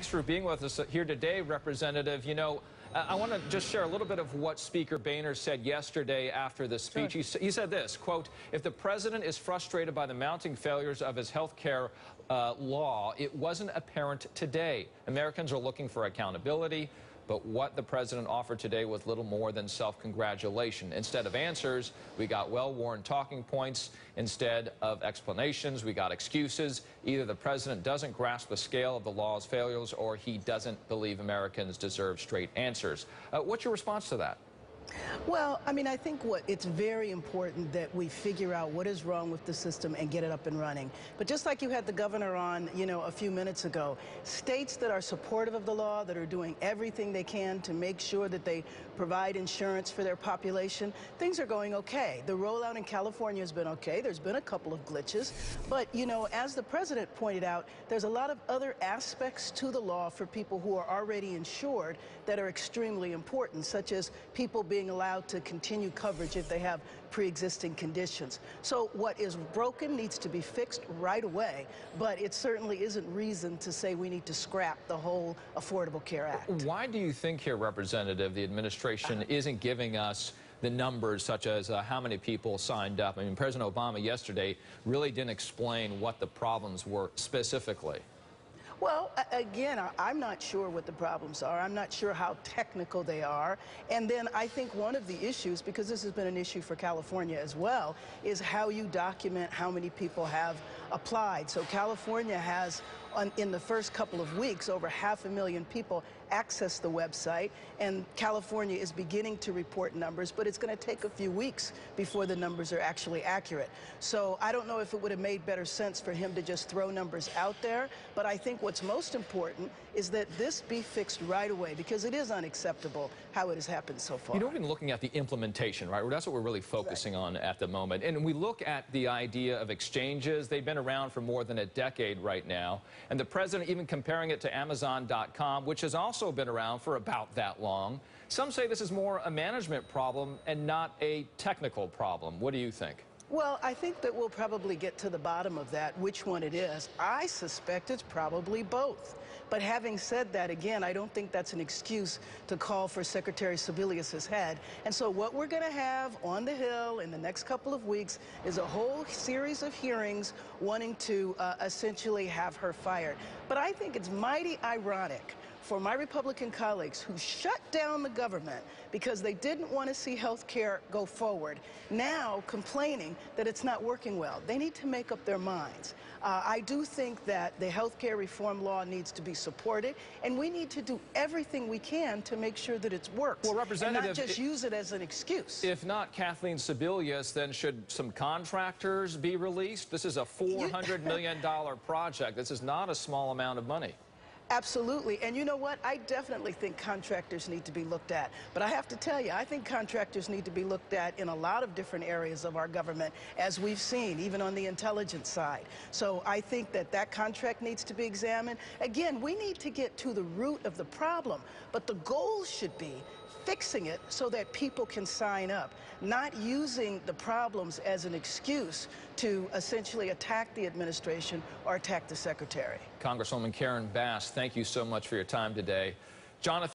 Thanks for being with us here today, Representative. You know, I want to just share a little bit of what Speaker Boehner said yesterday after the speech. Sure. He, he, said this, quote, if the president is frustrated by the mounting failures of his health care uh, law, it wasn't apparent today. Americans are looking for accountability. But what the president offered today was little more than self-congratulation. Instead of answers, we got well-worn talking points. Instead of explanations, we got excuses. Either the president doesn't grasp the scale of the law's failures or he doesn't believe Americans deserve straight answers. Uh, what's your response to that? Well, I mean, I think what it's very important that we figure out what is wrong with the system and get it up and running. But just like you had the governor on, you know, a few minutes ago, states that are supportive of the law, that are doing everything they can to make sure that they provide insurance for their population, things are going okay. The rollout in California has been okay. There's been a couple of glitches. But, you know, as the president pointed out, there's a lot of other aspects to the law for people who are already insured that are extremely important, such as people being allowed to continue coverage if they have pre-existing conditions. So what is broken needs to be fixed right away, but it certainly isn't reason to say we need to scrap the whole Affordable Care Act. Why do you think here, Representative, the administration isn't giving us the numbers such as uh, how many people signed up? I mean, President Obama yesterday really didn't explain what the problems were specifically. Well, again, I'm not sure what the problems are. I'm not sure how technical they are. And then I think one of the issues, because this has been an issue for California as well, is how you document how many people have applied. So California has, on, in the first couple of weeks, over half a million people access the website, and California is beginning to report numbers, but it's going to take a few weeks before the numbers are actually accurate. So I don't know if it would have made better sense for him to just throw numbers out there, but I think what's most important is that this be fixed right away because it is unacceptable how it has happened so far. You know, we've been looking at the implementation, right? That's what we're really focusing on at the moment. And we look at the idea of exchanges. They've been around for more than a decade right now. And the president even comparing it to Amazon.com, which has also been around for about that long. Some say this is more a management problem and not a technical problem. What do you think? Well, I think that we'll probably get to the bottom of that, which one it is. I suspect it's probably both. But having said that, again, I don't think that's an excuse to call for Secretary Sebelius' head. And so what we're going to have on the Hill in the next couple of weeks is a whole series of hearings wanting to uh, essentially have her fired. But I think it's mighty ironic for my Republican colleagues who shut down the government because they didn't want to see health care go forward, now complaining that it's not working well. They need to make up their minds. Uh, I do think that the health care reform law needs to be supported, and we need to do everything we can to make sure that it works. Well, Representative, and not just use it as an excuse. If not Kathleen Sebelius, then should some contractors be released? This is a $400 million project. This is not a small amount of money. Absolutely. And you know what? I definitely think contractors need to be looked at. But I have to tell you, I think contractors need to be looked at in a lot of different areas of our government, as we've seen, even on the intelligence side. So I think that that contract needs to be examined. Again, we need to get to the root of the problem. But the goal should be fixing it so that people can sign up, not using the problems as an excuse to essentially attack the administration or attack the secretary. Congresswoman Karen Bass, thank you so much for your time today. Jonathan